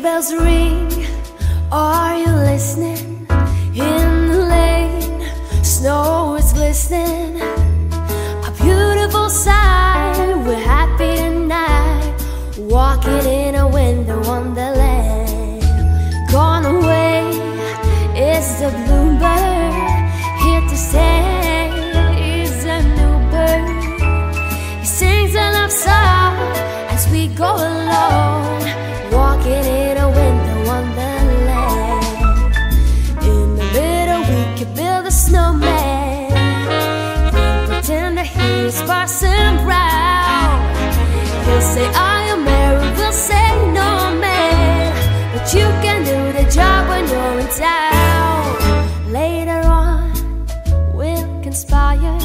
bells ring, are you listening? In the lane, snow is glistening. A beautiful sight, we're happy tonight. Walking in a winter wonderland. Say, I am Mary, we'll say, no man. But you can do the job when you're in town. Later on, we'll conspire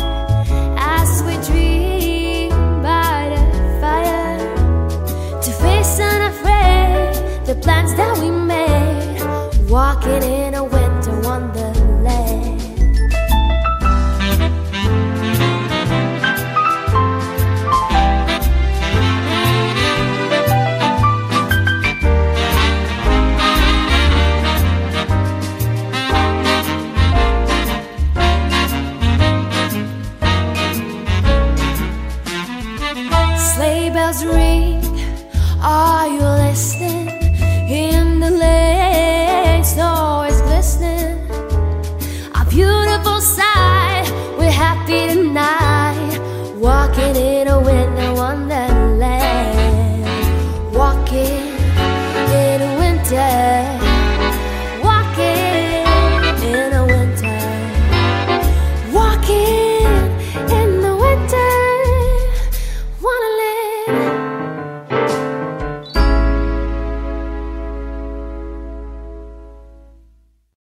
as we dream by the fire to face unafraid the plans that we made. Walking in a winter wonderland. Bells ring, are you listening? In the lane, snow is glistening. A beautiful sight, we're happy tonight. Walking in